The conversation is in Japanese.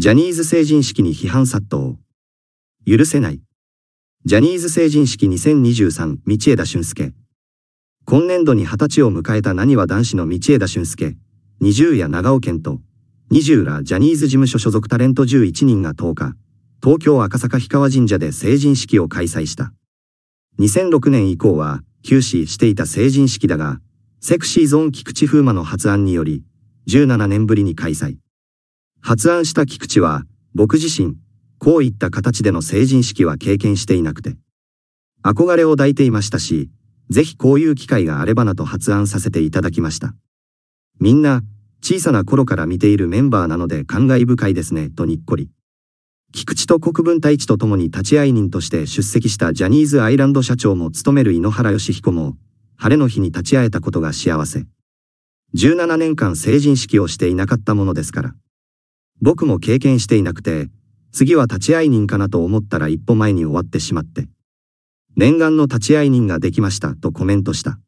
ジャニーズ成人式に批判殺到。許せない。ジャニーズ成人式2023道枝俊介。今年度に20歳を迎えた何は男子の道枝俊介、20や長尾健と、20らジャニーズ事務所所属タレント11人が10日、東京赤坂氷川神社で成人式を開催した。2006年以降は休止していた成人式だが、セクシーゾーン菊池風磨の発案により、17年ぶりに開催。発案した菊池は、僕自身、こういった形での成人式は経験していなくて。憧れを抱いていましたし、ぜひこういう機会があればなと発案させていただきました。みんな、小さな頃から見ているメンバーなので感慨深いですね、とにっこり。菊池と国分太一と共に立ち会い人として出席したジャニーズアイランド社長も務める井ノ原義彦も、晴れの日に立ち会えたことが幸せ。17年間成人式をしていなかったものですから。僕も経験していなくて、次は立ち会い人かなと思ったら一歩前に終わってしまって。念願の立ち会い人ができましたとコメントした。